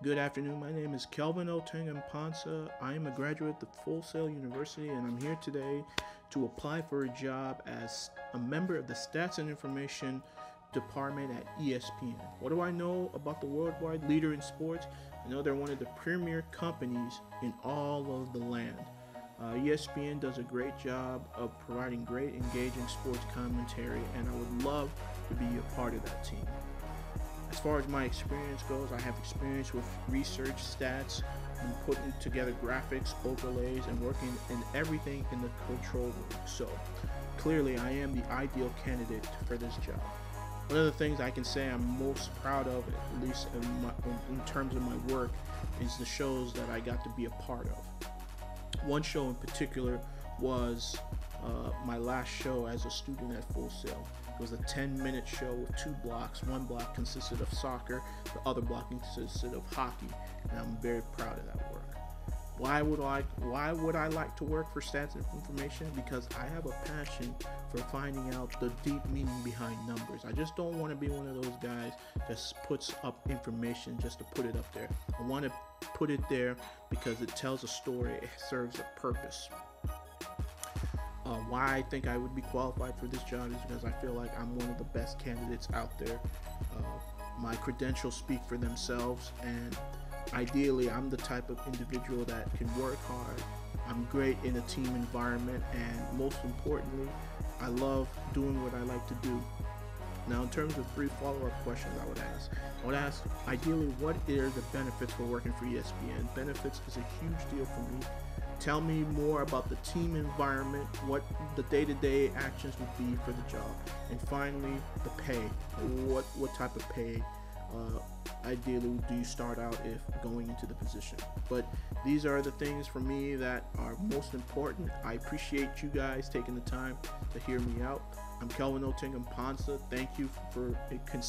Good afternoon. My name is Kelvin Oteng Amponsah. I am a graduate of Full Sail University, and I'm here today to apply for a job as a member of the Stats and Information Department at ESPN. What do I know about the worldwide leader in sports? I know they're one of the premier companies in all of the land. Uh, ESPN does a great job of providing great, engaging sports commentary, and I would love to be a part of that team. As far as my experience goes, I have experience with research, stats, and putting together graphics, overlays, and working in everything in the control room. So, clearly, I am the ideal candidate for this job. One of the things I can say I'm most proud of, at least in, my, in terms of my work, is the shows that I got to be a part of. One show in particular was uh, my last show as a student at Full Sail. It was a 10 minute show with two blocks. One block consisted of soccer, the other block consisted of hockey, and I'm very proud of that work. Why would I why would I like to work for stats and information? Because I have a passion for finding out the deep meaning behind numbers. I just don't want to be one of those guys that puts up information just to put it up there. I want to put it there because it tells a story, it serves a purpose. Uh, why I think I would be qualified for this job is because I feel like I'm one of the best candidates out there. Uh, my credentials speak for themselves, and ideally, I'm the type of individual that can work hard. I'm great in a team environment, and most importantly, I love doing what I like to do. Now, in terms of three follow-up questions, I would ask. I would ask, ideally, what are the benefits for working for ESPN? Benefits is a huge deal for me Tell me more about the team environment, what the day-to-day actions would be for the job, and finally the pay. What what type of pay uh, ideally do you start out if going into the position? But these are the things for me that are most important. I appreciate you guys taking the time to hear me out. I'm Kelvin Oteng Amponsah. Thank you for considering.